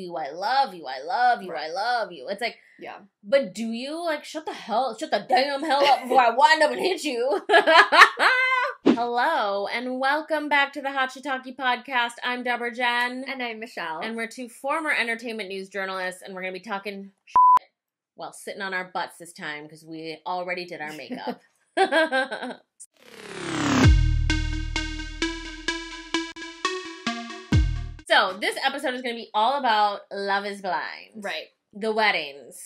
you, I love you, I love you, I love you. It's like, Yeah. but do you like shut the hell, shut the damn hell up before I wind up and hit you? Hello and welcome back to the Hot Shiitake podcast. I'm Debra Jenn, And I'm Michelle. and we're two former entertainment news journalists, and we're gonna be talking shit while sitting on our butts this time because we already did our makeup. so this episode is gonna be all about Love Is Blind, right. The weddings.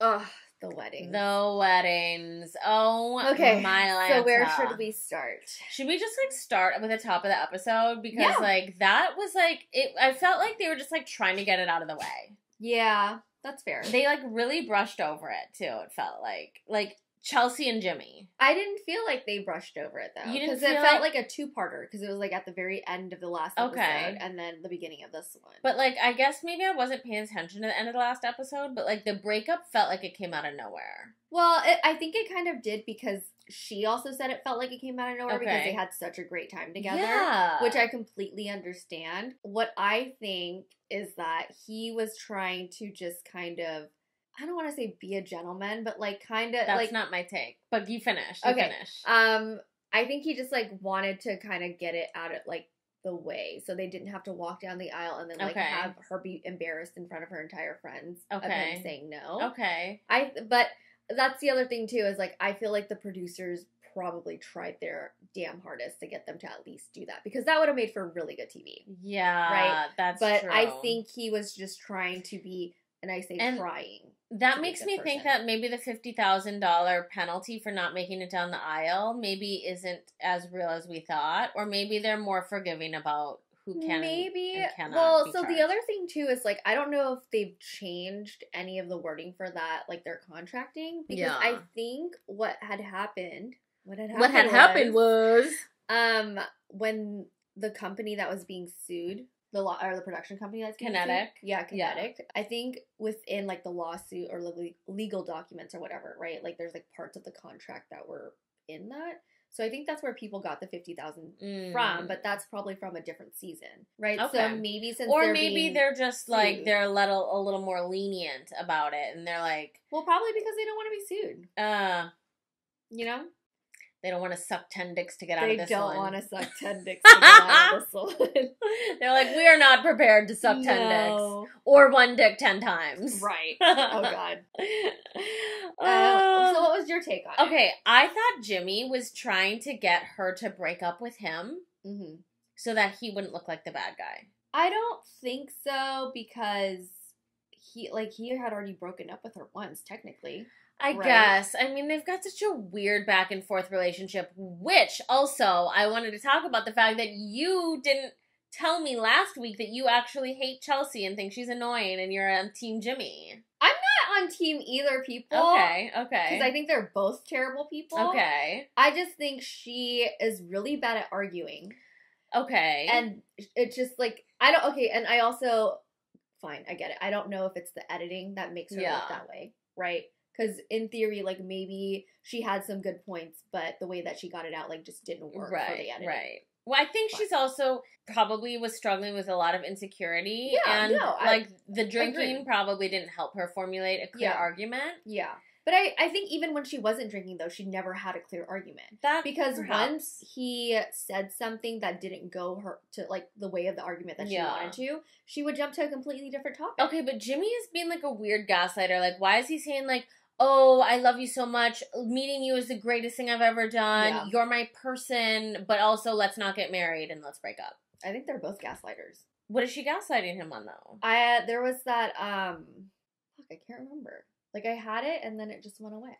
Ugh, the wedding. The weddings. Oh, okay. my life. so where should we start? Should we just like start with the top of the episode because Yeah. like that was like it? I felt like they were just like trying to get it out of the way. Yeah, that's fair. They like really brushed over it too. It felt like like Chelsea and Jimmy. I didn't feel like they brushed over it though. You didn't Because it felt like, a two-parter because it was like at the very end of the last episode Okay. and then the beginning of this one. But like I guess maybe I wasn't paying attention to the end of the last episode. But like the breakup felt like it came out of nowhere. well, it, I think it kind of did because she also said it felt like it came out of nowhere because they had such a great time together. Yeah. which I completely understand. What I think is that he was trying to just kind of I don't want to say be a gentleman, but like kind of That's like not my take. But you finish. You Okay. finish. um I think he just like wanted to kind of get it out of like the way so they didn't have to walk down the aisle and then like Okay. have her be embarrassed in front of her entire friends of Okay. him saying no. okay. I but that's the other thing too is like I feel like the producers probably tried their damn hardest to get them to at least do that because that would have made for really good TV. Yeah. Right. That's but true. I think he was just trying to be, and I say And trying. That makes me think that maybe the fifty thousand dollar penalty for not making it down the aisle maybe isn't as real as we thought, or maybe they're more forgiving about who can Maybe. Well, so charged. the other thing too is like I don't know if they've changed any of the wording for that, like their contracting, because Yeah. I think what had happened, what had happened, what had happened was um when the company that was being sued. The law or the production company that's Kinetic. yeah, Yeah. kinetic. I think within like the lawsuit or the legal documents or whatever, right? Like there's like parts of the contract that were in that. So I think that's where people got the fifty thousand Mm. from, but that's probably from a different season, right? Okay. So maybe since or they're maybe they're just like sued. they're a little a little more lenient about it, and they're like, well, probably because they don't want to be sued. uh, You know, they don't want to suck ten dicks to get out they of this They don't want to suck ten dicks to get out of this one. they're like, we are not prepared to suck ten dicks or one dick ten times. right? Oh God. Uh, Uh, so what was your take on it? okay, I thought Jimmy was trying to get her to break up with him hmm so that he wouldn't look like the bad guy. I don't think so because he like he had already broken up with her once, technically. I Right. guess. I mean, they've got such a weird back and forth relationship, which also I wanted to talk about the fact that you didn't tell me last week that you actually hate Chelsea and think she's annoying and you're on Team Jimmy. I'm not on team either people. Okay, okay. Because I think they're both terrible people. okay, I just think she is really bad at arguing. okay. And it's just like I don't okay, and I also fine, I get it. I don't know if it's the editing that makes her Yeah. look that way, right? Because in theory, like maybe she had some good points, but the way that she got it out like just didn't work for right, right. Well, I think But- she's also probably was struggling with a lot of insecurity, Yeah, and no, I like the drinking probably didn't help her formulate a clear Yeah. argument. Yeah. But I, I think even when she wasn't drinking though, she never had a clear argument. That Because perhaps. once he said something that didn't go her to like the way of the argument that she Yeah. wanted to, she would jump to a completely different topic. Okay, but Jimmy is being like a weird gaslighter. Like, why is he saying like, "Oh, I love you so much. Meeting you is the greatest thing I've ever done. Yeah. You're my person, but also let's not get married and let's break up." I think they're both gaslighters. What is she gaslighting him on though? I there was that um fuck, I can't remember. Like I had it and then it just went away.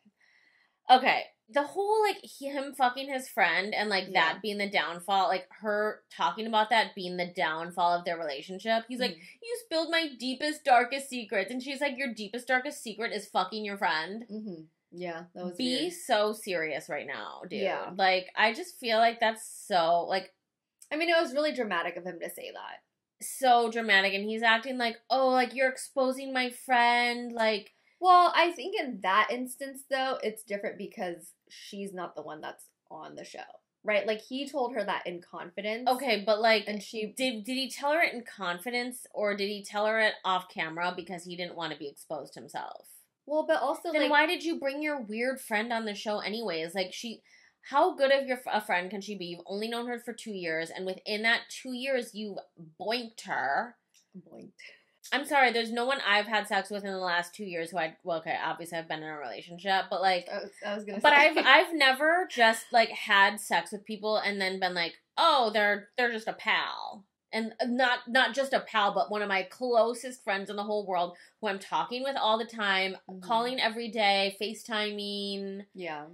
Okay, the whole like him fucking his friend and like Yeah. that being the downfall, like her talking about that being the downfall of their relationship. He's like, Mhm. "You spilled my deepest darkest secrets," and she's like, "Your deepest darkest secret is fucking your friend." Mm-hmm. Yeah, that was be weird. so serious right now, dude. Yeah. Like, I just feel like that's so like I mean, it was really dramatic of him to say that. so dramatic, and he's acting like, oh, like you're exposing my friend, like Well, I think in that instance though, it's different because she's not the one that's on the show. right? Like he told her that in confidence. Okay, but like, And she did did he tell her it in confidence, or did he tell her it off camera because he didn't want to be exposed himself? well, but also Then like why did you bring your weird friend on the show anyways? Like she, how good of your a friend can she be? You've only known her for two years, and within that two years, you boinked her. Boink. I'm sorry, there's no one I've had sex with in the last two years who I well, okay, obviously I've been in a relationship, but like, I was, I was gonna but say. I've I've never just like had sex with people and then been like, oh, they're they're just a pal. And not not just a pal, but one of my closest friends in the whole world who I'm talking with all the time, Mhm. calling every day, FaceTiming. Yeah.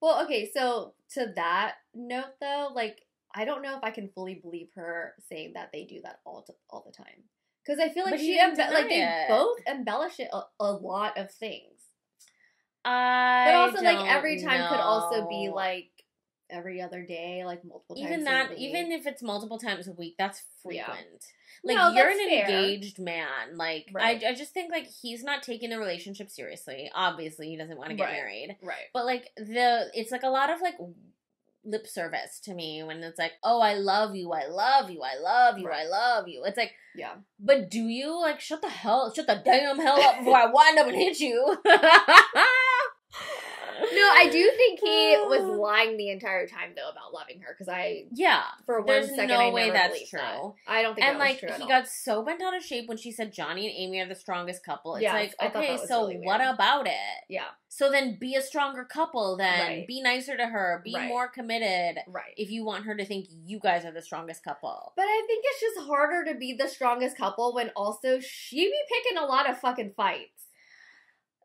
Well, okay, so to that note though, like I don't know if I can fully believe her saying that they do that all to, all the time. Cuz I feel like But she embe- like they it. both embellish it a, a lot of things. I But also like every time could also be like every other day, like multiple times. even a that week. even if it's multiple times a week, that's Yeah. frequent. Like No, you're an fair. engaged man. Like Right. I I just think like he's not taking the relationship seriously. Obviously, he doesn't want to get Right. married. right. But like the it's like a lot of like lip service to me when it's like, "Oh, I love you. I love you. I love you. I love you." It's like, Yeah. "But do you like shut the hell shut the damn hell up before I wind up and hit you?" No, I do think he was lying the entire time though about loving her because I Yeah. for one There's second no I way that's true. that. I don't think and that was like true at he all. got so bent out of shape when she said Johnny and Amy are the strongest couple. It's Yes, like, okay, so really what about it? yeah, So then be a stronger couple then. Right. Be nicer to her. Be Right. more committed right. if you want her to think you guys are the strongest couple. But I think it's just harder to be the strongest couple when also she be picking a lot of fucking fights.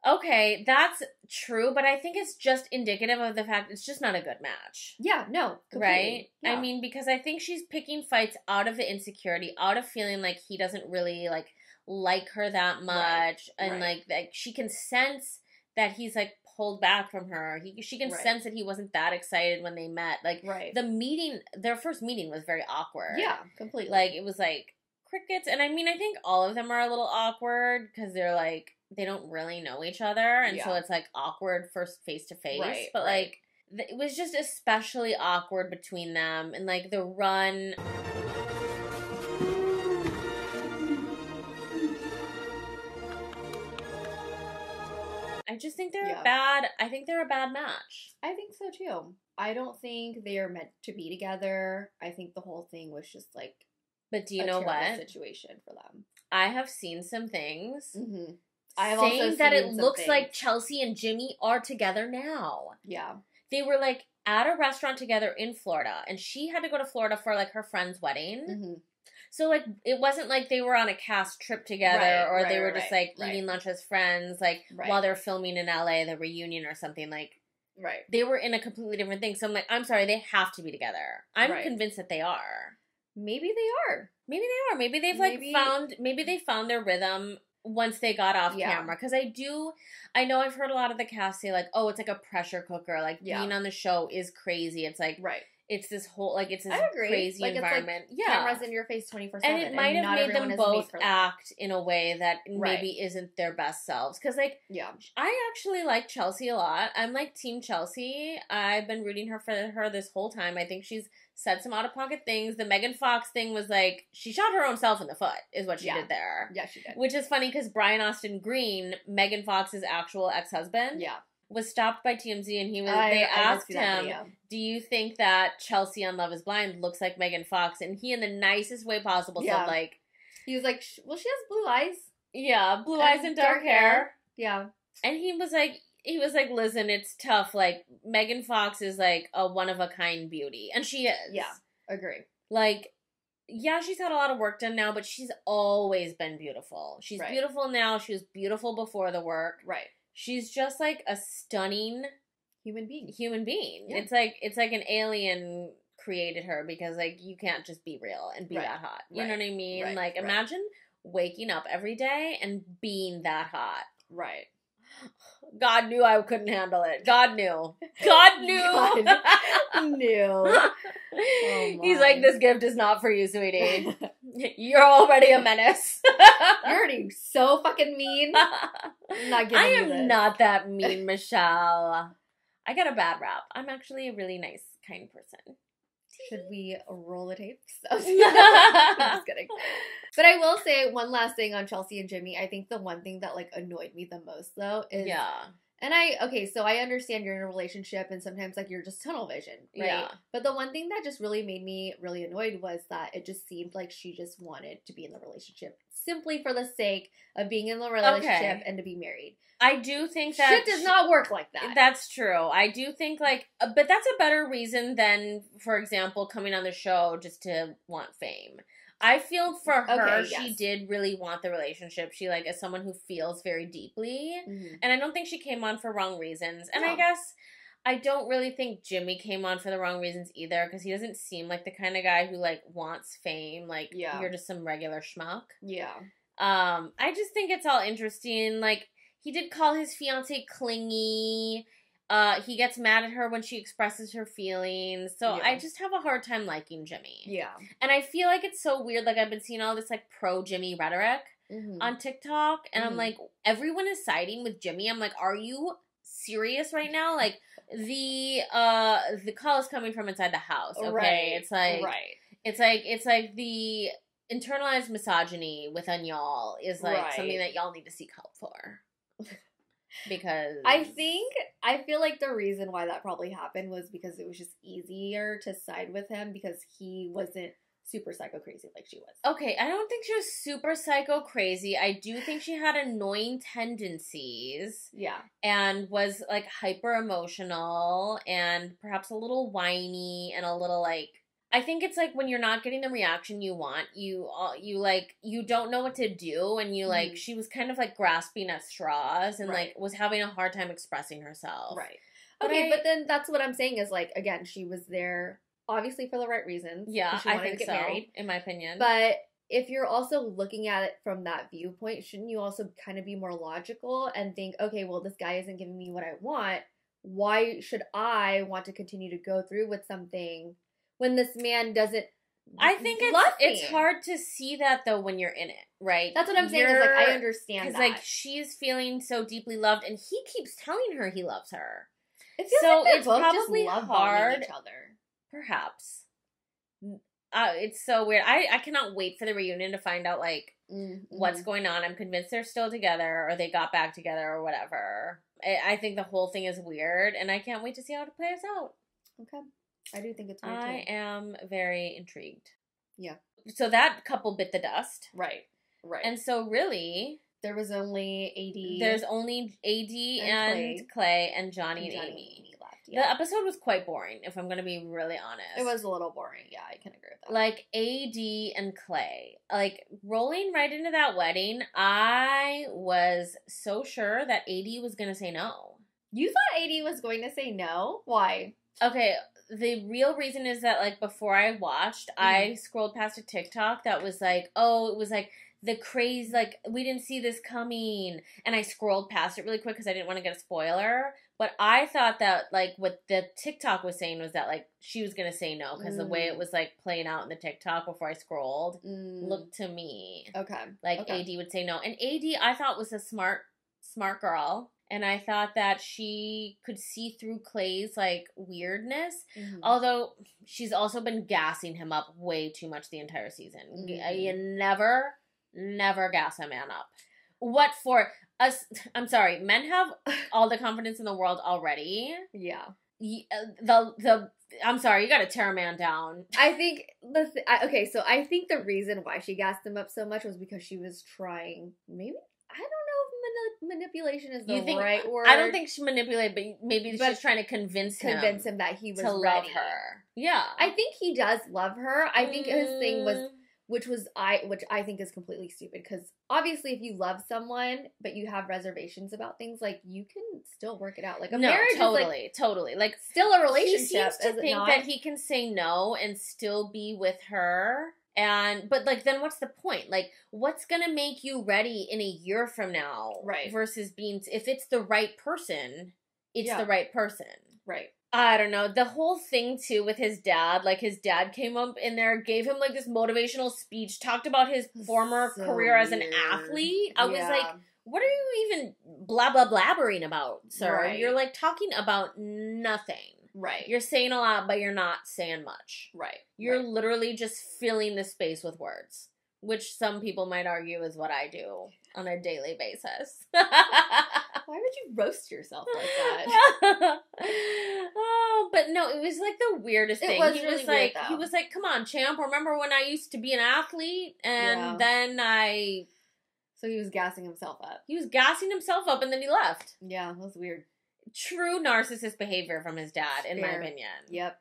Okay, that's true, but I think it's just indicative of the fact it's just not a good match. Yeah, no, Right? Yeah. I mean, because I think she's picking fights out of the insecurity, out of feeling like he doesn't really like like her that much Right, and right. like like she can sense that he's like pulled back from her. He she can Right. sense that he wasn't that excited when they met. Like right. the meeting their first meeting was very awkward. yeah, completely. Like it was like crickets and I mean I think all of them are a little awkward cuz they're like they don't really know each other and so it's like awkward first face to face but right. like th- it was just especially awkward between them and like the run I just think they're Yeah. a bad I think they're a bad match. I think so too. I don't think they are meant to be together. I think the whole thing was just like But do you a know what? situation for them. I have seen some things Mm-hmm. I saying that it looks like. Chelsea and Jimmy are together now. Yeah, They were like at a restaurant together in Florida, and she had to go to Florida for like her friend's wedding. mm-hmm. So like it wasn't like they were on a cast trip together, Right, or they were right, just like right. eating lunch as friends, like Right. while they're filming in LA, the reunion or something. Like right. they were in a completely different thing. So I'm like, I'm sorry, they have to be together. I'm Right. convinced that they are. Maybe they are. Maybe they are. Maybe they've like Maybe- found. Maybe they found their rhythm once they got off Yeah. camera. Because I do, I know I've heard a lot of the cast say like, "Oh, it's like a pressure cooker. Like Yeah. being on the show is crazy. It's like Right. it's this whole like it's this crazy Like, it's, like, environment. yeah, Cameras in your face twenty four seven. and it might have made them is made both act in a way that Right. maybe isn't their best selves. Because like Yeah. I actually like Chelsea a lot. I'm like Team Chelsea. I've been rooting her for her this whole time. I think she's said some out of pocket things. The Megan Fox thing was like she shot her own self in the foot, is what she Yeah. did there. Yeah, she did. Which is funny because Brian Austin Green, Megan Fox's actual ex husband, Yeah. was stopped by TMZ and he was. I- they I asked him, "Do you think that Chelsea on Love Is Blind looks like Megan Fox?" And he, in the nicest way possible, Yeah. said like, He was like, "Well, she has blue eyes." "Yeah, blue And eyes and dark, dark hair. hair. Yeah. And he was like, he was like, listen, it's tough. Like Megan Fox is like a one of a kind beauty, and she is. Yeah. Agree. Like, yeah, she's had a lot of work done now, but she's always been beautiful. She's Right. beautiful now. She was beautiful before the work. Right. She's just like a stunning Human being. human being. Yeah. It's like it's like an alien created her because like you can't just be real and be Right. that hot. You know what I mean? Right. Like Right. imagine waking up every day and being that hot. Right. God knew I couldn't handle it. God knew. God knew. God knew. Oh, He's like, this gift is not for you, sweetie. You're already a menace. You're already so fucking mean. I'm not giving I am not that mean, Michelle. I got a bad rap. I'm actually a really nice kind person. Should we roll the tapes? I'm just kidding. But I will say one last thing on Chelsea and Jimmy. I think the one thing that like annoyed me the most though is yeah. And I okay, so I understand you're in a relationship and sometimes like you're just tunnel vision, right? Yeah. But the one thing that just really made me really annoyed was that it just seemed like she just wanted to be in the relationship simply for the sake of being in the relationship Okay. and to be married. I do think that Shit does not work like that. That's true. I do think like, uh, but that's a better reason than, for example, coming on the show just to want fame. I feel for her, Okay, she did really want the relationship. She like is someone who feels very deeply, Mhm. and I don't think she came on for wrong reasons. And I guess I don't really think Jimmy came on for the wrong reasons either, because he doesn't seem like the kind of guy who like wants fame. Like, Yeah. you're just some regular schmuck. Yeah. Um, I just think it's all interesting. Like he did call his fiance clingy. Uh, he gets mad at her when she expresses her feelings. So Yeah. I just have a hard time liking Jimmy. Yeah. And I feel like it's so weird. Like I've been seeing all this like pro Jimmy rhetoric Mhm. on TikTok, and I'm Mhm. like, everyone is siding with Jimmy. I'm like, are you serious right now? Like the uh the call is coming from inside the house. Okay, Right, it's like right. it's like it's like the internalized misogyny within y'all is like Right. something that y'all need to seek help for. Because I think I feel like the reason why that probably happened was because it was just easier to side with him because he wasn't super psycho crazy like she was. Okay, I don't think she was super psycho crazy. I do think she had annoying tendencies Yeah. and was like hyper emotional and perhaps a little whiny and a little like I think it's like when you're not getting the reaction you want, you all you like you don't know what to do and you like Mhm. she was kind of like grasping at straws and Right. like was having a hard time expressing herself. Right. But Okay, I- but then that's what I'm saying is like again, she was there obviously for the right reasons. Yeah, she I think to so. married. In my opinion, But if you're also looking at it from that viewpoint, shouldn't you also kind of be more logical and think, okay, well, this guy isn't giving me what I want. Why should I want to continue to go through with something when this man doesn't? I think it's it's hard to see that though when you're in it, right? That's what I'm saying. Is like I understand Because like she's feeling so deeply loved, and he keeps telling her he loves her. it feels so like it's both probably just love hard- bombing each other. Perhaps. Uh, it's so weird. I I cannot wait for the reunion to find out like Mm-hmm. what's going on. I'm convinced they're still together, or they got back together, or whatever. I, I think the whole thing is weird, and I can't wait to see how it plays out. okay? I do think it's weird I too. am very intrigued. Yeah. So that couple bit the dust, Right, right. and so really, there was only AD. There's only AD And and, Clay. and Johnny and, Johnny Amy. and Amy left. The episode was quite boring, if I'm going to be really honest. it was a little boring. Yeah, I can agree with that. like AD and Clay. Like rolling right into that wedding, I was so sure that AD was going to say no. You thought AD was going to say no? Why? Okay, the real reason is that like before I watched, I Mm-hmm. scrolled past a TikTok that was like, "Oh, it was like the craze like we didn't see this coming." And I scrolled past it really quick cuz I didn't want to get a spoiler, but I thought that like what the TikTok was saying was that like she was going to say no cuz the way it Mm. was like playing out in the TikTok before I scrolled Mm, looked to me okay. like okay. AD would say no. And AD I thought was a smart smart girl. And I thought that she could see through Clay's like weirdness. Mhm. Although she's also been gassing him up way too much the entire season. Mhm. You never, never gas a man up. What for? Us, I'm sorry. Men have all the confidence in the world already. yeah. Uh, The the I'm sorry. You got to tear a man down. I think the th- I, okay, so I think the reason why she gassed him up so much was because she was trying. Maybe I don't know mani- manipulation is the You think? right word. I don't think she manipulated, but maybe But she's trying to convince him convince him that he was to love her. Yeah. I think he does love her. I think his thing was Mm. which was I which I think is completely stupid because obviously if you love someone but you have reservations about things like you can still work it out like a no, marriage totally, is like totally. Like still a relationship. he seems to is think not? that he can say no and still be with her and but like then what's the point like what's gonna make you ready in a year from now Right. versus being if it's the right person it's Yeah. the right person right I don't know. The whole thing too with his dad, like his dad came up in there, gave him like this motivational speech, talked about his former So career as an athlete. I was like, what are you even blah blah blabbering about, sir? Right. You're like talking about nothing. Right. You're saying a lot, but you're not saying much. right. You're right. literally just filling the space with words, which some people might argue is what I do on a daily basis. Why would you roast yourself like that? oh, but no, it was like the weirdest thing. was he really was weird, like, he was like, "Come on, champ! Remember when I used to be an athlete?" And Yeah. then I, So he was gassing himself up. he was gassing himself up, and then he left. Yeah, that was weird. True narcissist behavior from his dad, in my opinion. Yep.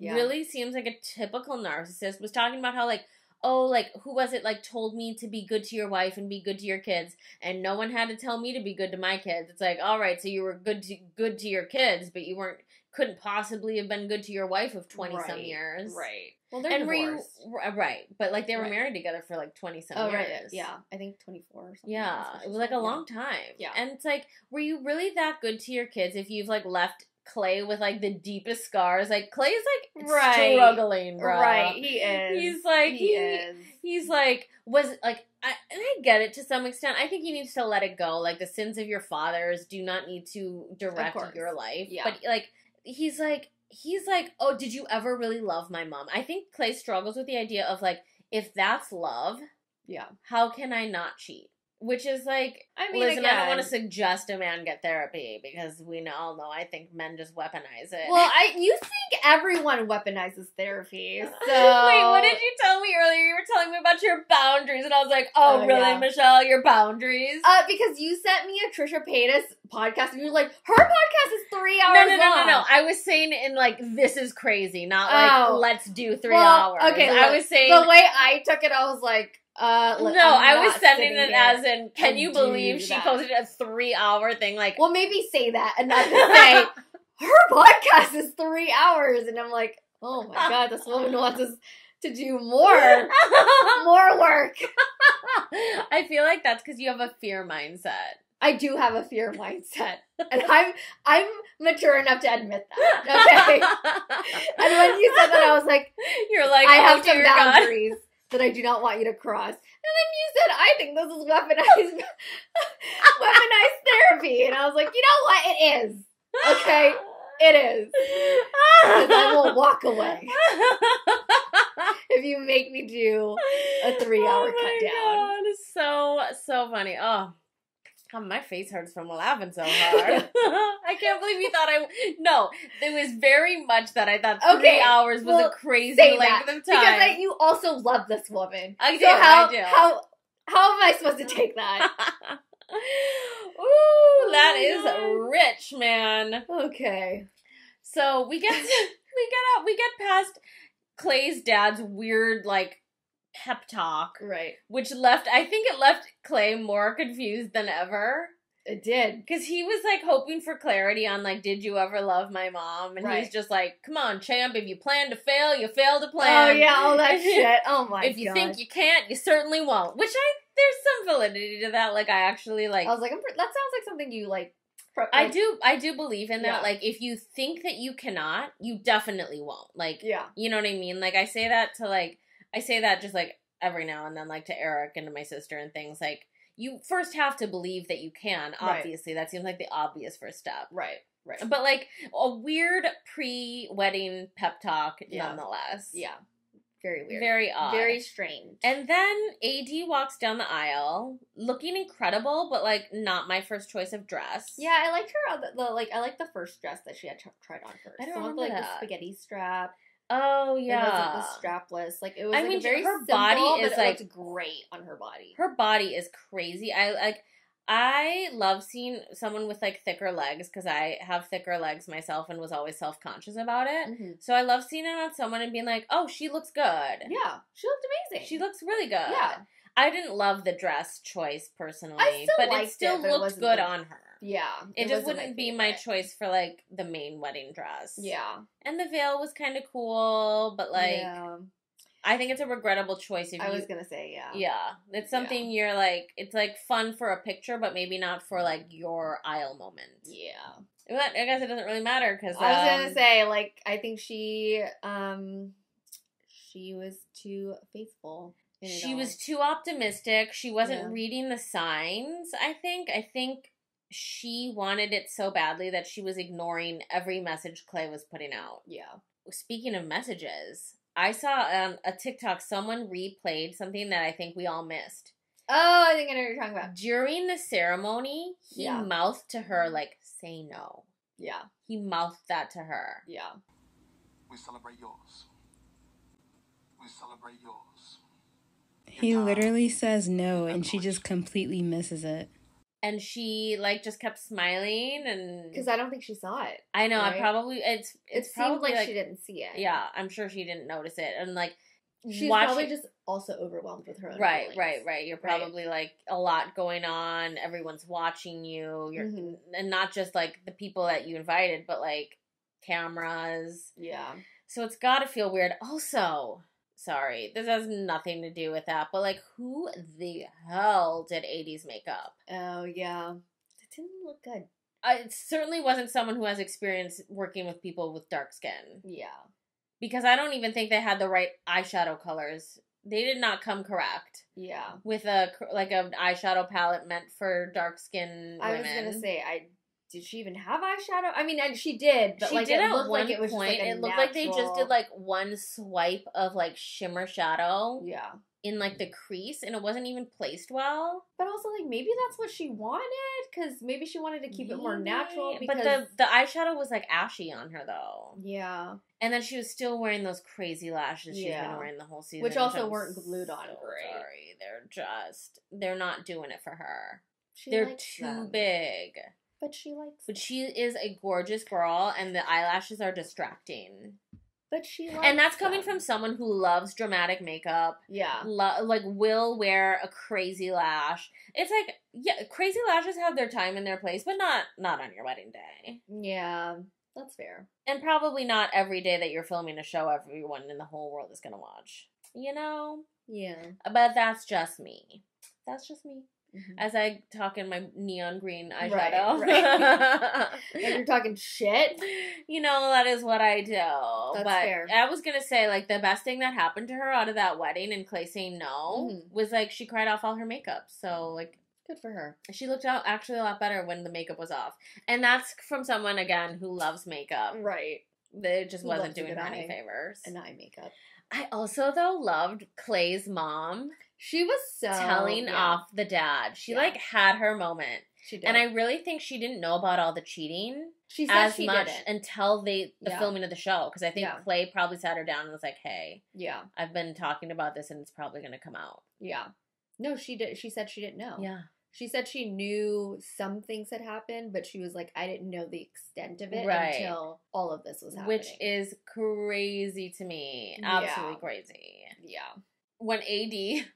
Yeah. really seems like a typical narcissist was talking about how like oh like who was it like told me to be good to your wife and be good to your kids and no one had to tell me to be good to my kids it's like all right so you were good to good to your kids but you weren't couldn't possibly have been good to your wife of 20 some years Right. Well, they're and were you divorced. Uh, right but like they were Right. married together for like 20 some Oh, years right. Yeah. I think 24 or something. yeah, it was like a yeah. long time. Yeah. And it's like, were you really that good to your kids if you've like left Clay with like the deepest scars? Like Clay's like Right. struggling, bro. Right. He is. He's like he, he, is. he's like was like I, and I get it to some extent. I think he needs to let it go. Like the sins of your fathers do not need to direct your life. Yeah. But like he's like he's like, "Oh, did you ever really love my mom?" I think Clay struggles with the idea of like if that's love, Yeah. how can I not cheat? Which is like, I mean, listen, I don't want to suggest a man get therapy because we all know I think men just weaponize it. Well, I you think everyone weaponizes therapy. So Wait, what did you tell me earlier? You were telling me about your boundaries, and I was like, "Oh, Oh, really, yeah. Michelle? Your boundaries?" Uh, because you sent me a Trisha Paytas podcast, and you were like, her podcast is three hours no, no, no, no, long. no. I was saying in like this is crazy, not like Oh. let's do three Well, hours. okay, I was saying The way I took it, I was like, uh, no. I'm was sending it as in, can you believe she that. posted a three-hour thing? Like, Well, maybe say that and not say her podcast is three hours, and I'm like, oh my god, this woman wants us to do more, more work. I feel like that's because you have a fear mindset. I do have a fear mindset, and I'm I'm mature enough to admit that. Okay. And when you said that, I was like, You're like, I oh, have some dear God. That I do not want you to cross. And then you said, I think this is weaponized, weaponized therapy, and I was like, you know what? It is. Okay, it is. Because I will walk away if you make me do a three-hour oh cut down. God, so so funny. Oh. God, my face hurts from laughing so hard. I can't believe you thought I. No, it was very much that I thought three Okay, hours was well, a crazy length that, of time. because I, you also love this woman. I do, so how I do. how how am I supposed to take that? Ooh, that Oh is rich, man. Okay. So we get we get out we get past Clay's dad's weird like pep talk, Right. which left I think it left Clay more confused than ever. It did. Because he was like hoping for clarity on like, did you ever love my mom? And Right. he's just like, come on, champ, if you plan to fail, you fail to oh, plan. Oh yeah, all that shit. Oh my God. if you god. think you can't, you certainly won't. Which I there's some validity to that. Like I actually like I was like, that sounds like something you like. pro- I do I do believe in that. Yeah. Like if you think that you cannot, you definitely won't. Like Yeah. you know what I mean? Like I say that to like I say that just like every now and then like to Eric and to my sister and things like you first have to believe that you can, Right. obviously. That seems like the obvious first step. Right. Right. But like a weird pre-wedding pep talk Yeah. nonetheless. Yeah. Very weird. Very odd. Very strange. And then AD walks down the aisle looking incredible, but like not my first choice of dress. yeah, I liked her. other- The, like, I like the first dress that she had tr- tried on first. I don't The one with, like that. the spaghetti strap. Oh It yeah. wasn't the strapless. Like it was. I like, mean, very her simple, body but is, it like- great on her body. Her body is crazy. I like I love seeing someone with like thicker legs because I have thicker legs myself and was always self-conscious about it. Mhm. So I love seeing it on someone and being like, "Oh, she looks good." Yeah, she looked amazing. She looks really good. Yeah. I didn't love the dress choice personally, but it still it, but looked wasn't good the- on her. Yeah, It, just wasn't wouldn't be my choice for like the main wedding dress. Yeah, And the veil was kind of cool, but like yeah. I think it's a regrettable choice if I you was gonna say yeah. Yeah, it's something you're like. It's like fun for a picture, but maybe not for like your aisle moment. Yeah. But I guess it doesn't really matter because I was gonna say, like, I think she, um, she was too faithful. In it she was too optimistic. She wasn't Yeah. reading the signs. I think. I think she wanted it so badly that she was ignoring every message Clay was putting out. Yeah. Speaking of messages, I saw um, a TikTok someone replayed something that I think we all missed. Oh, I think I know what you're talking about. During the ceremony, he Yeah. mouthed to her like, "Say no." Yeah. He mouthed that to her. Yeah. We celebrate yours. We celebrate yours. He literally says no, and she just completely misses it. And she like just kept smiling and Because I don't think she saw it. I know I probably it's It it's seemed probably like, like, she didn't see it. yeah I'm sure she didn't notice it and like She's watching- probably just also overwhelmed with her own right feelings. right right you're Right. probably like a lot going on everyone's watching you you're Mhm. and not just like the people that you invited but like cameras Yeah. so it's got to feel weird also sorry this has nothing to do with that but like who the hell did AD's makeup Oh yeah. It didn't look good. uh, it certainly wasn't someone who has experience working with people with dark skin Yeah. because I don't even think they had the right eyeshadow colors. They did not come correct Yeah. with a like an eyeshadow palette meant for dark skin I was gonna say, I did she even have eyeshadow? I mean, and she did, but she like did it at looked one like it was point. like it looked like they just did like one swipe of like shimmer shadow yeah. in like the crease, and it wasn't even placed well. But also, like maybe that's what she wanted, because maybe she wanted to keep it more natural. Because But the the eyeshadow was like ashy on her though, yeah, and then she was still wearing those crazy lashes she's Yeah. been wearing the whole season, Which also I'm weren't glued on so great. Sorry, they're just they're not doing it for her. she They're too them. big. But she likes. But she is a gorgeous girl, and the eyelashes are distracting. But she likes And that's coming them. from someone who loves dramatic makeup. yeah. Lo- like will wear a crazy lash. It's like yeah, crazy lashes have their time and their place, but not not on your wedding day, Yeah, that's fair. and probably not every day that you're filming a show. Everyone in the whole world is gonna watch. You know, Yeah. but that's just me. That's just me. Mhm. As I talk in my neon green Right, eyeshadow. Like you're talking shit. you know that is what I do. That's but fair. I was gonna say like the best thing that happened to her out of that wedding and Clay saying no Mhm. was like she cried off all her makeup. So like Good for her. she looked out actually a lot better when the makeup was off, and that's from someone again who loves makeup. Right. It just wasn't doing her any favors. And eye makeup. I also though loved Clay's mom She was so telling yeah, off the dad. She Yeah. like had her moment, She did. and I really think she didn't know about all the cheating. she said as she much didn't. until they the Yeah. filming of the show because I think Yeah. Clay probably sat her down and was like, "Hey, yeah. I've been talking about this and it's probably going to come out." Yeah. No, she did. She said she didn't know. Yeah, She said she knew some things had happened, but she was like, I didn't know the extent of it Right. until all of this was happening. which is crazy to me, Yeah. absolutely crazy. yeah, When AD,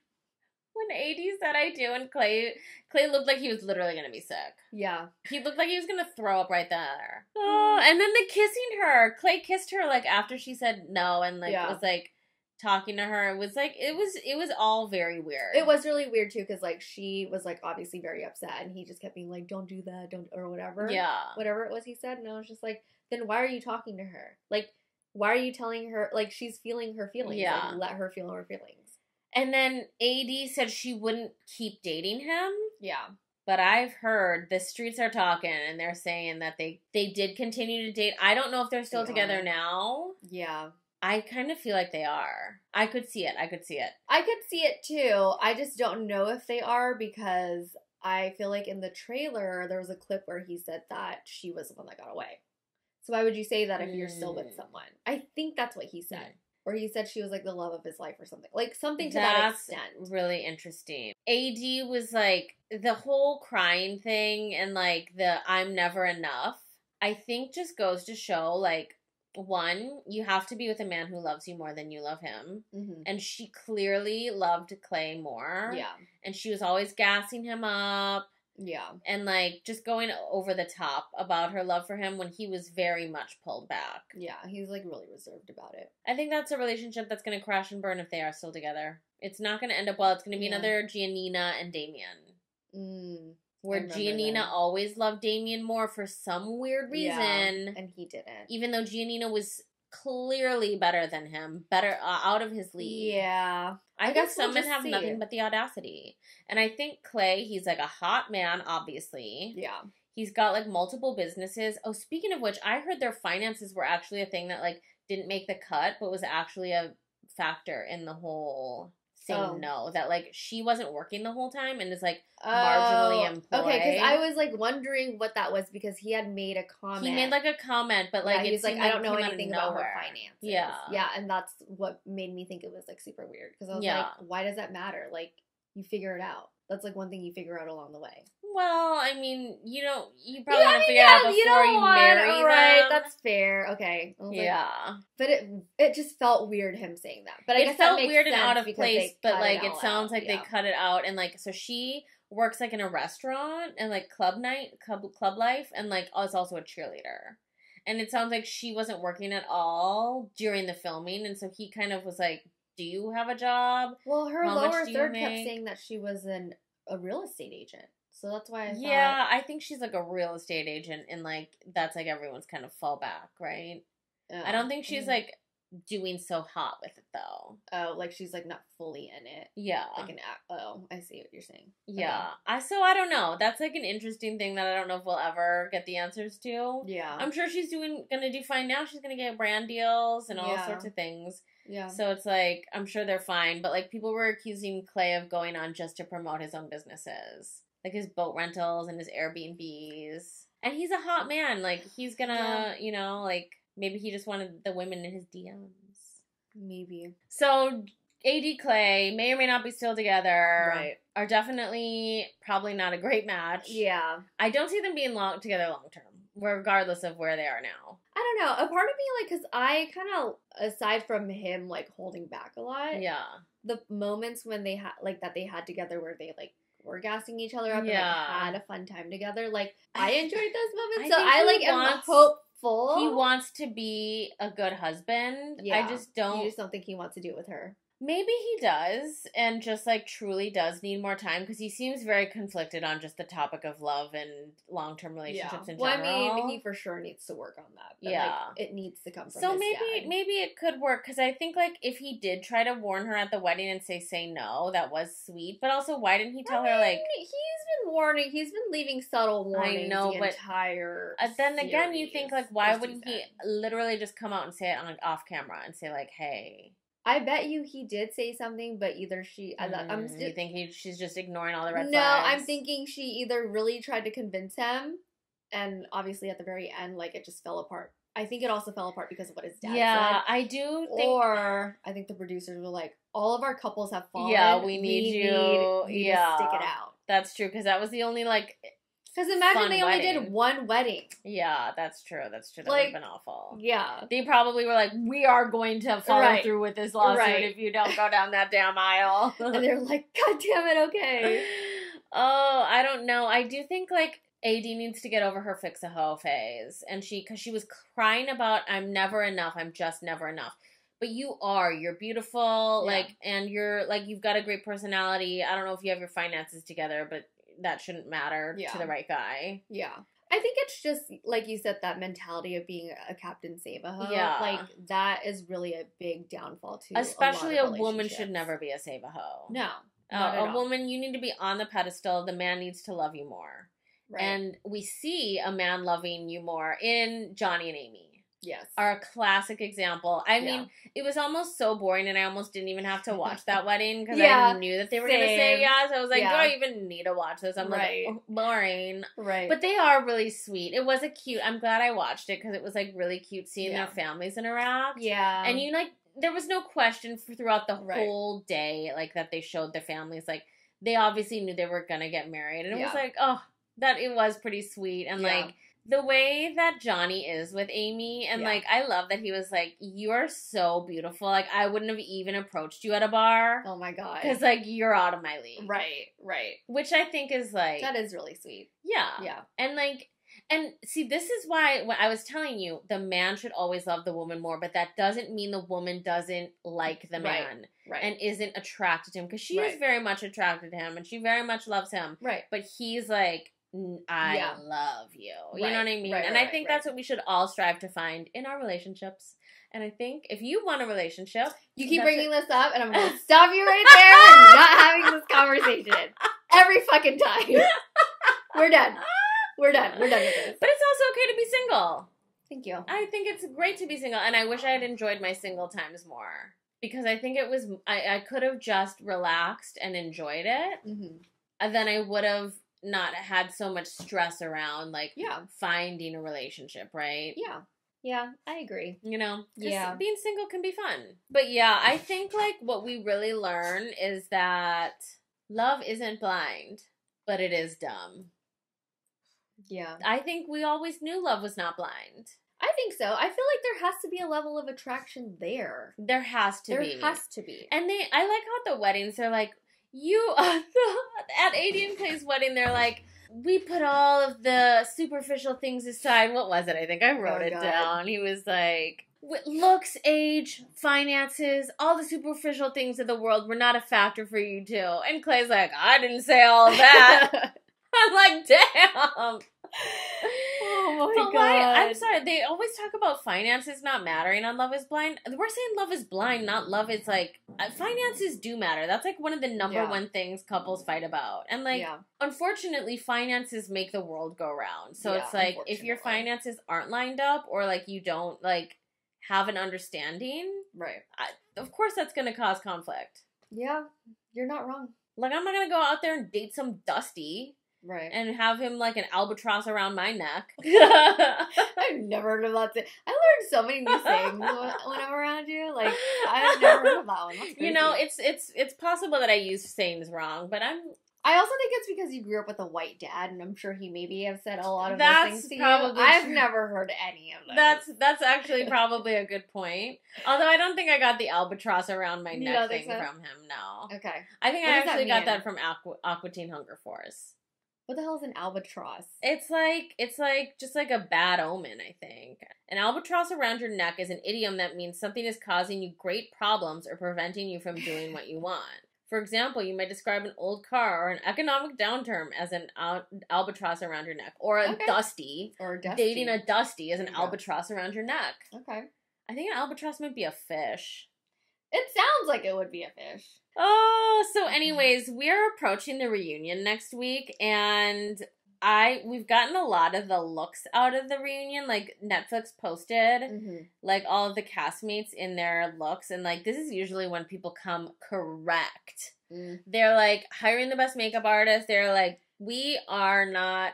when AD said I do, and Clay, Clay looked like he was literally going to be sick. yeah, He looked like he was gonna throw up right there. Oh, mm. and then the kissing her. Clay kissed her like after she said no, and like Yeah. was like talking to her. It was like it was it was all very weird. it was really weird too because like she was like obviously very upset, and he just kept being like, "Don't do that, don't," or whatever. yeah. whatever it was he said, and I was just like, then why are you talking to her? Like, why are you telling her like she's feeling her feelings? Yeah. like, let her feel her feelings. And then AD said she wouldn't keep dating him. Yeah, But I've heard the streets are talking and they're saying that they they did continue to date. I don't know if they're still They together are. now. yeah. I kind of feel like they are. I could see it. I could see it. I could see it too. I just don't know if they are because I feel like in the trailer there was a clip where he said that she was the one that got away. So why would you say that if you're still with Mm. someone? I think that's what he said. Mm. Or he said she was like the love of his life or something. Like something to That's that extent. really interesting. AD was like the whole crying thing and like the I'm never enough. I think just goes to show like one, you have to be with a man who loves you more than you love him. hmm And she clearly loved Clay more. Yeah. And she was always gassing him up Yeah. and like just going over the top about her love for him when he was very much pulled back. Yeah. He's like really reserved about it. I think that's a relationship that's going to crash and burn if they are still together. It's not going to end up well. It's going to be Yeah. another Giannina and Damian. Mm. Where Giannina that. always loved Damian more for some weird reason, Yeah. And he didn't. even though Giannina was clearly better than him, better uh, out of his league. Yeah. I, I guess some men have nothing but the audacity. And I think Clay, he's like a hot man, obviously. Yeah. He's got like multiple businesses. Oh, speaking of which, I heard their finances were actually a thing that like didn't make the cut, but was actually a factor in the whole saying Oh. no. That like she wasn't working the whole time and is like marginally Oh, Okay, because. I was like wondering what that was because he had made a comment. he made like a comment, but like yeah, it he like, I don't know came out of anything about her finances. Yeah. yeah, and that's what made me think it was like super weird because I was Yeah. like, why does that matter? Like, you figure it out. That's like one thing you figure out along the way. Well, I mean, you don't. You probably Yeah, want to figure it out before you don't you, want- marry right? them. That's fair. Okay. Was like, yeah. but it it just felt weird him saying that. But I it guess that felt makes weird and out of place, but like it all sounds out. like Yeah. they cut it out, and like so she works like in a restaurant and like club night, club club life, and like oh, is also a cheerleader. And it sounds like she wasn't working at all during the filming, and so he kind of was like, "Do you have a job?" Well, her How lower third kept saying that she was an a real estate agent. So that's why I thought, Yeah, I think she's like a real estate agent, and like that's like everyone's kind of fallback, right? I oh, don't think she's like doing so hot with it though. oh, like she's like not fully in it. Yeah. Like an. Oh, I see what you're saying. Yeah. I so I don't know. That's like an interesting thing that I don't know if we'll ever get the answers to. Yeah. I'm sure she's doing gonna do fine now. She's gonna get brand deals and all Yeah. sorts of things. Yeah. So it's like I'm sure they're fine. But like people were accusing Clay of going on just to promote his own businesses. Like his boat rentals and his Airbnbs. And he's a hot man. Like he's gonna Yeah. you know, like maybe he just wanted the women in his DMs. Maybe. So AD Clay may or may not be still together. Right. Are definitely probably not a great match. Yeah. I don't see them being long together long term, regardless of where they are now. I don't know. A part of me, like, because I kind of, aside from him, like, holding back a lot, Yeah. the moments when they had, like, that they had together where they, like, were gassing each other up and, Yeah. like, had a fun time together, like, I enjoyed those moments. I so I, like, am hopeful. He wants to be a good husband. Yeah. I just don't. You just don't think he wants to do it with her. Maybe he does, and just like truly does need more time because he seems very conflicted on just the topic of love and long term relationships in well, general. I mean, he for sure needs to work on that. But, Yeah. Like, it needs to come from so maybe dad. maybe it could work because I think like if he did try to warn her at the wedding and say say no, that was sweet. But also, why didn't he tell I her like? he's been warning. He's been leaving subtle warnings. I know, the but- entire. Uh, then again, you think like why wouldn't he literally just come out and say it on off camera and say like, hey? I bet you he did say something, but either she. I, I'm. Mm, you think he, she's just ignoring all the red no, flags? I'm thinking she either really tried to convince him, and obviously at the very end, like it just fell apart. I think it also fell apart because of what his dad Yeah, said. I do think. Or I think the producers were like, all of our couples have fallen. Yeah, we need you. need Yeah. to stick it out. that's true because that was the only like. Because imagine they only wedding. did one wedding. Yeah, that's true. That's true. That Like, would have been awful. Yeah. They probably were like, "We are going to follow Right. through with this lawsuit Right. if you don't go down that damn aisle." And they're like, God damn it, okay. oh, I don't know. I do think like AD needs to get over her fix a hoe phase, and she because she was crying about I'm never enough. I'm just never enough. But you are. You're beautiful. Yeah. Like, and you're like you've got a great personality. I don't know if you have your finances together, but that shouldn't matter Yeah. to the right guy. Yeah. I think it's just like you said that mentality of being a captain save a hoe. Yeah. Like that is really a big downfall to Especially a, a, woman should never be a save a hoe. No. Uh, a woman, you need to be on the pedestal. The man needs to love you more. Right. And we see a man loving you more in Johnny and Amy. Yes. Are a classic example. I Yeah. mean, it was almost so boring, and I almost didn't even have to watch that wedding because Yeah, I knew that they were going to say yes. I was like, Yeah. do I even need to watch this? I'm Right. like, oh, boring. right. But they are really sweet. It was a cute. I'm glad I watched it because it was like really cute seeing their families interact. yeah. and you like there was no question for throughout the Right. whole day like that they showed their families like they obviously knew they were gonna get married and it was like oh that it was pretty sweet and like the way that Johnny is with Amy and Yeah. like I love that he was like you are so beautiful like I wouldn't have even approached you at a bar oh my god. because like you're out of my league right. Right. which I think is like That is really sweet. yeah Yeah. and like and see this is why when I was telling you the man should always love the woman more but that doesn't mean the woman doesn't like the man Right. and isn't attracted to him because she is very much attracted to him and she very much loves him right. but he's like "N- i Yeah. love you you Right, know what i mean right, and right, i think that's what we should all strive to find in our relationships and i think if you want a relationship You keep bringing it. this up, and I'm going to stop you right there and not having this conversation every fucking time. We're done. We're done. We're done with this. But it's also okay to be single. Thank you. I think it's great to be single, and I wish I had enjoyed my single times more because I think it was I, I could have just relaxed and enjoyed it, hmm and then I would have not had so much stress around like Yeah. finding a relationship, right? Yeah. Yeah, I agree. You know, Yeah. being single can be fun. But yeah, I think like what we really learn is that love isn't blind, but it is dumb. Yeah. I think we always knew love was not blind. I think so. I feel like there has to be a level of attraction there. There has to there be. has to be. And they, I like how the weddings they're like, you at AD and Clay's wedding, they're like, we put all of the superficial things aside. What was it? I think I oh, wrote Oh, it God. down. He was like, looks, age, finances, all the superficial things of the world were not a factor for you too. And Clay's like, I didn't say all that. I'm like, damn. Oh my But god. why? I'm sorry. They always talk about finances not mattering on Love Is Blind. We're saying Love Is Blind, not Love Is like uh, finances do matter. That's like one of the number Yeah. one things couples fight about. And like, yeah. unfortunately, finances make the world go round. So Yeah, it's like if your finances aren't lined up or like you don't like have an understanding, Right. of course that's going to cause conflict. Yeah. You're not wrong. Like I'm not going to go out there and date some dusty Right. and have him like an albatross around my neck. I've never heard of that. thing. I learned so many new things when I'm around you. Like I've never heard of that one. That's you know, it's it's it's possible that I use sayings wrong, but I'm I also think it's because you grew up with a white dad, and I'm sure he maybe have said a lot of That's those things to probably you. I've never heard any of them. that's that's actually probably a good point. Although I don't think I got the albatross around my neck thing so? from him. No, okay. I think What I does that actually got that from Aqua, Aqua Teen Hunger Force. What the hell is an albatross? It's like it's like just like a bad omen, I think. An albatross around your neck is an idiom that means something is causing you great problems or preventing you from doing what you want. For example, you might describe an old car or an economic downturn as an al- albatross around your neck, or a Okay. dusty. Or dusty. Dating a dusty is an Yeah. albatross around your neck. Okay. I think an albatross might be a fish. It sounds like it would be a fish. Oh, so anyways, we are approaching the reunion next week and I we've gotten a lot of the looks out of the reunion. Like Netflix posted Mm-hmm. like all of the castmates in their looks and like this is usually when people come correct. Mm. They're like hiring the best makeup artist. They're like we are not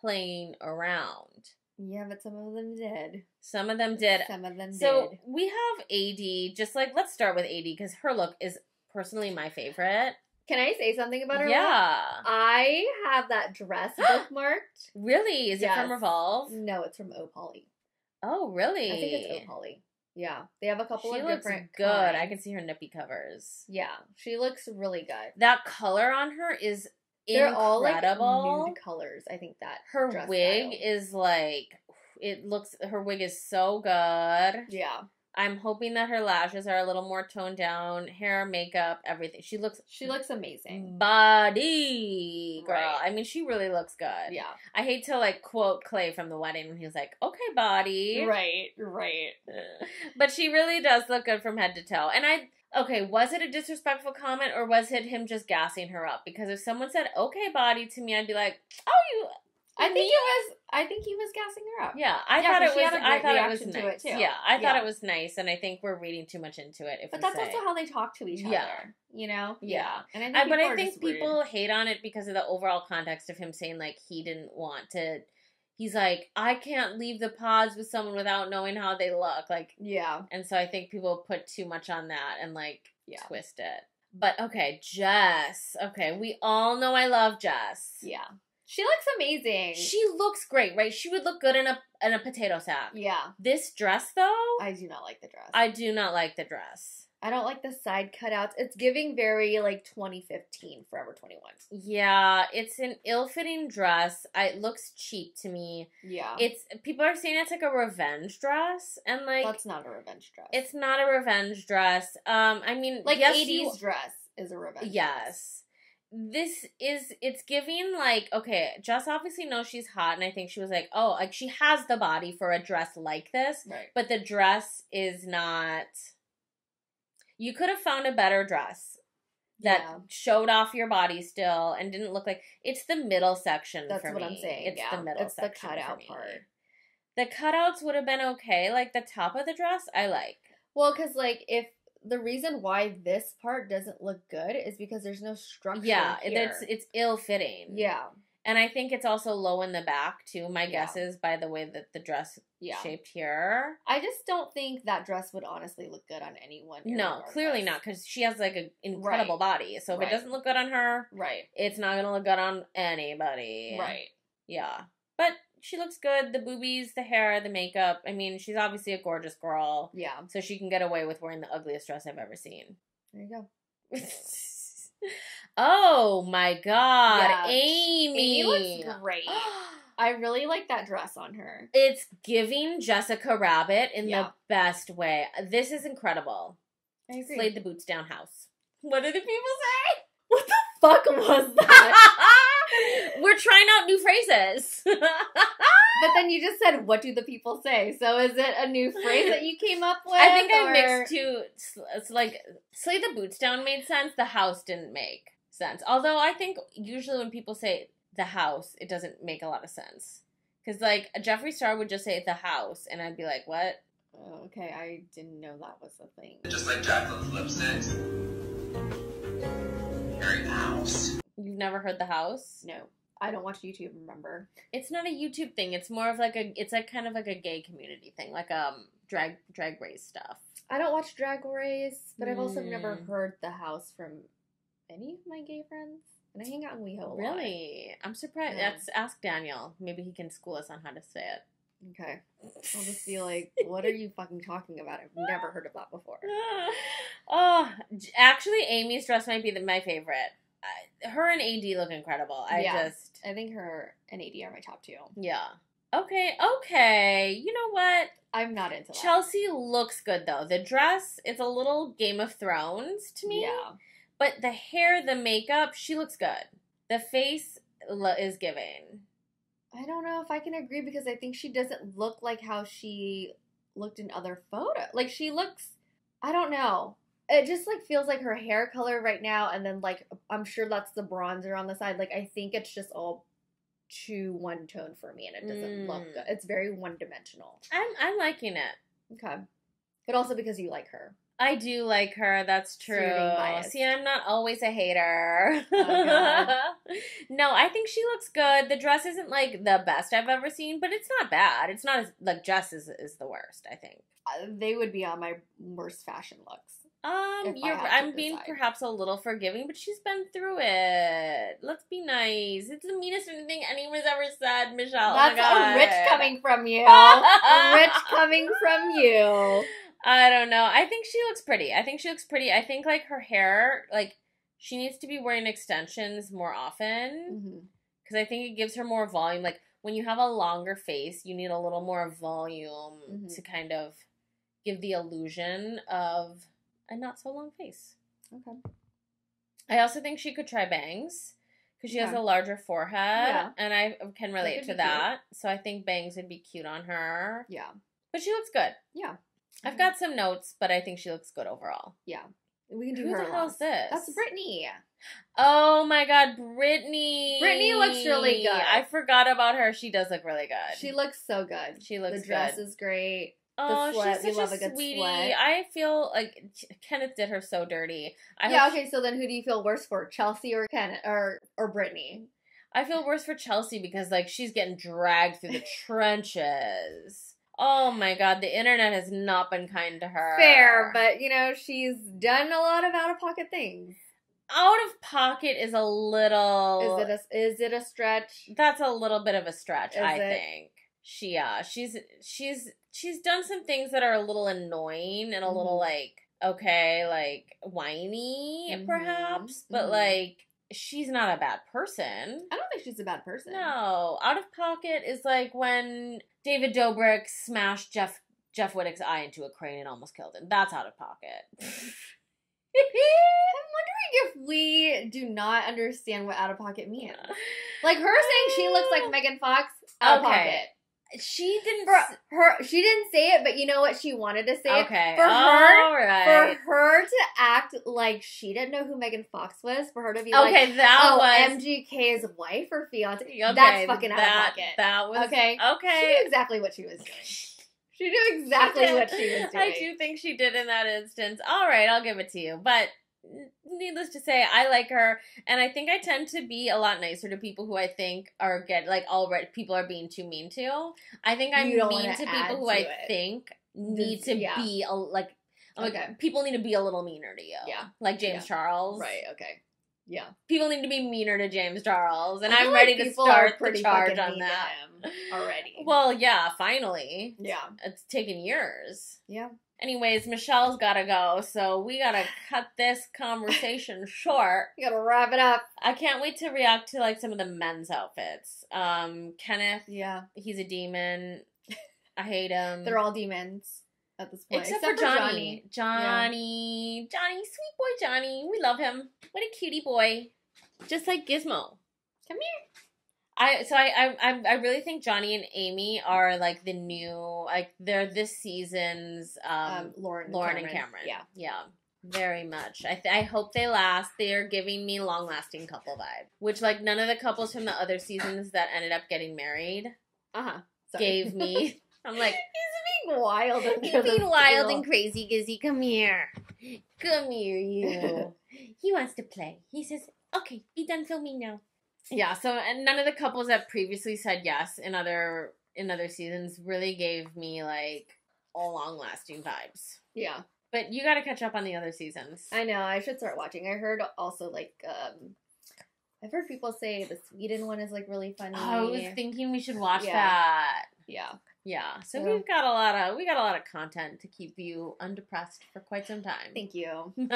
playing around. Yeah, but some of them did. Some of them did. Some of them So did. we have AD. Just like let's start with AD because her look is personally my favorite. Can I say something about her? look? Yeah, I have that dress bookmarked. really? Is it from Revolve? No, it's from Opoly. Oh, really? I think it's Opoly. Yeah, they have a couple She of looks different. good. I can see her nippy covers. Yeah, she looks really good. That color on her is They're all like incredible. nude colors. I think that her dress wig style. is like it looks. Her wig is so good. Yeah, I'm hoping that her lashes are a little more toned down. Hair, makeup, everything. She looks she looks amazing. body girl. Right. I mean, she really looks good. Yeah, I hate to like quote Clay from the wedding when he was like, "Okay, body." right, right. but she really does look good from head to toe. And I okay, was it a disrespectful comment or was it him just gassing her up? Because if someone said "okay, body" to me, I'd be like, "Oh, you." I think it was. I think he was gassing her up. Yeah, I Yeah, thought it was. I thought it was nice. it, too. Yeah, I thought Yeah. it was nice, and I think we're reading too much into it. If But that's say. also how they talk to each Yeah. other. You know. Yeah. And I think I, but I think people hate on it because of the overall context of him saying like he didn't want to. He's like, I can't leave the pods with someone without knowing how they look. Like, Yeah. and so I think people put too much on that and like twist it. But okay, Jess. Okay, we all know I love Jess. Yeah. She looks amazing. She looks great, right? She would look good in a in a potato sack. Yeah. This dress though, I do not like the dress. I do not like the dress. I don't like the side cutouts. It's giving very like 2015 Forever 21. Yeah, it's an ill-fitting dress. I, it looks cheap to me. Yeah. It's people are saying it's like a revenge dress, and like That's not a revenge dress. it's not a revenge dress. Um, I mean, like yes, AD's you- dress is a revenge. dress. This is it's giving like okay, Jess obviously knows she's hot, and I think she was like, oh, like she has the body for a dress like this, Right. but the dress is not. You could have found a better dress. that Yeah. showed off your body still and didn't look like it's the middle section That's for what me. I'm saying. It's yeah. the middle It's the cutout part. The cutouts would have been okay. Like the top of the dress, I like. Well, because like if the reason why this part doesn't look good is because there's no structure. Yeah, it's it's ill fitting. yeah, and I think it's also low in the back too. My Yeah. guess is by the way that the dress yeah. shaped here. I just don't think that dress would honestly look good on anyone. No, clearly not because she has like an incredible body. So if Right. it doesn't look good on her, Right, it's not gonna look good on anybody. right. Yeah. But she looks good. The boobies, the hair, the makeup. I mean, she's obviously a gorgeous girl. Yeah, So she can get away with wearing the ugliest dress I've ever seen. there you go. oh my god. Yeah. Amy. Amy looks great. I really like that dress on her. it's giving Jessica Rabbit in Yeah. the best way. This is incredible. I agree. Slayed the boots down house. What do the people say? What the fuck was that? We're trying out new phrases. but then you just said, "What do the people say?" So is it a new phrase that you came up with? I think I or- mixed two. It's like slay the boots down made sense. The house didn't make sense. Although I think usually when people say the house, it doesn't make a lot of sense. Because like Jeffree Star would just say the house, and I'd be like, what? Oh, okay, I didn't know that was a thing. Just like Jaclyn's lipsticks. Harry House. You've never heard the house? No, I don't watch YouTube. Remember? It's not a YouTube thing. It's more of like a. It's like kind of like a gay community thing, like um drag drag race stuff. I don't watch Drag Race, but I've also never Mm. heard the house from any of my gay friends. And I hang out in WeHo. a lot. Really? I'm surprised. Yeah. That's ask Daniel. Maybe he can school us on how to say it. Okay. I'll just be like, what are you fucking talking about? I've never heard of that before. oh, actually, Amy's dress might be the, my favorite. I, her and AD look incredible. I Yeah. just, I think her and AD are my top two. yeah. Okay, okay. You know what? I'm not into that. Chelsea looks good though. The dress, it's a little Game of Thrones to me. Yeah. But the hair, the makeup, she looks good. The face is giving. I don't know if I can agree because I think she doesn't look like how she looked in other photos. Like she looks, I don't know. It just like feels like her hair color right now, and then like I'm sure that's the bronzer on the side. Like I think it's just all too one tone for me, and it doesn't look Mm. good. It's very one dimensional. I'm I'm liking it. Okay, but also because you like her. I do like her. That's So you're being true. See, I'm not always a hater. Oh, no, I think she looks good. The dress isn't like the best I've ever seen, but it's not bad. It's not as like Jess is is the worst. I think. Uh, They would be on my worst fashion looks. Um, you're, I'm being decide. perhaps a little forgiving, but she's been through it. Let's be nice. It's the meanest thing anyone's ever said, Michelle. That's oh my God. a rich coming from you. A rich coming from you. I don't know. I think she looks pretty. I think she looks pretty. I think like her hair, like she needs to be wearing extensions more often because I think it gives her more volume. Like when you have a longer face, you need a little more volume Mhm. to kind of give the illusion of a not so long face. Okay. I also think she could try bangs because she has a larger forehead, Yeah. and I can relate to be cute. that. So I think bangs would be cute on her. Yeah. But she looks good. Yeah. I've got some notes, but I think she looks good overall. Yeah. We can do Who her the hell's last. this? That's Brittany. Oh my god, Brittany. Brittany looks really good. I forgot about her. She does look really good. She looks so good. she looks the dress good. is great. Oh, she's we such love a, a sweetie. sweat. I feel like Kenneth did her so dirty. I yeah. Okay. So then, who do you feel worse for, Chelsea or Kenneth or or Brittany? I feel worse for Chelsea because like she's getting dragged through the trenches. Oh my god, the internet has not been kind to her. Fair, but you know she's done a lot of out of pocket things. out of pocket is a little. Is it a is it a stretch? That's a little bit of a stretch, Is I it? think. She uh she's she's she's done some things that are a little annoying and a little Mhm. like okay, like whiny Mhm, perhaps, but mhm. like she's not a bad person. I don't think she's a bad person. No, out of pocket is like when David Dobrik smashed Jeff Jeff Wittek's eye into a crane and almost killed him. That's out of pocket. I'm wondering if we do not understand what out of pocket means. Like her saying she looks like Megan Fox, out of pocket. She didn't. For her, she didn't say it, but you know what? She wanted to say it. okay, For her, all right. for her to act like she didn't know who Megan Fox was, for her to be like, okay, that "Oh, was MGK's wife or fiance," okay, that's fucking out of that, pocket. That was Okay. Okay, she knew exactly what she was doing. She knew exactly did. what she was doing. I do think she did in that instance. All right, I'll give it to you. But needless to say, I like her, and I think I tend to be a lot nicer to people who I think are get like already people are being too mean to. I think I'm mean to people who to I it. think need This- to yeah. be a, like. Like, Okay. people need to be a little meaner to you. Yeah. Like James Charles. Right. Okay. Yeah. People need to be meaner to James Charles. And I'm like ready to start the charge on that. already. Well, yeah, finally. Yeah. It's taken years. Yeah. Anyways, Michelle's gotta go, so we gotta cut this conversation short. You gotta wrap it up. I can't wait to react to like some of the men's outfits. Um, Kenneth, Yeah. he's a demon. I hate him. They're all demons at this point. except, for Johnny. Johnny. Johnny, sweet boy Johnny. We love him. What a cutie boy. Just like Gizmo. Come here. I so I I I- really think Johnny and Amy are like the new like they're this season's um, Um, Lauren. Lauren and Cameron. Yeah. yeah, very much. I th- I hope they last. They are giving me long lasting couple vibe, which like none of the couples from the other seasons that ended up getting married Uh huh. gave me. I'm like He's being wild. he's being wild and crazy. Gizzy, come here, come here, you. he wants to play. He says, "Okay, be done filming now." Yeah. So and none of the couples that previously said yes in other in other seasons really gave me like all long lasting vibes. Yeah. But you got to catch up on the other seasons. I know. I should start watching. I heard also like um, I've heard people say the Sweden one is like really funny. I was thinking we should watch Yeah. that. yeah. Yeah. So Yeah. we've got a lot of we got a lot of content to keep you undepressed for quite some time. Thank you.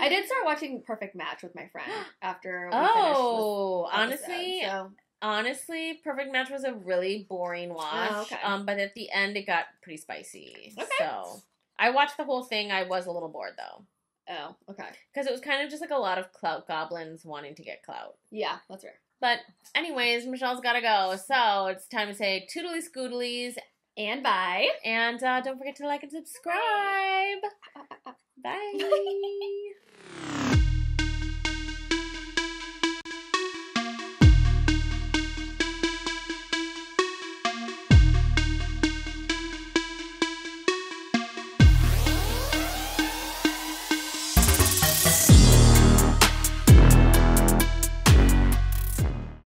I did start watching Perfect Match with my friend after. We Oh, honestly, episode, honestly, Perfect Match was a really boring watch. Oh, okay. Um, but at the end, it got pretty spicy. Okay. So I watched the whole thing. I was a little bored though, oh, okay, because it was kind of just like a lot of clout goblins wanting to get clout. yeah, that's fair. But anyways, Michelle's gotta go, so it's time to say toodly scoodlies, And bye. and uh, don't forget to like and subscribe. Bye.